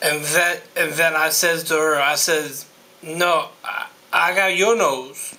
And then and then I says to her, I says, no, I, I got your nose.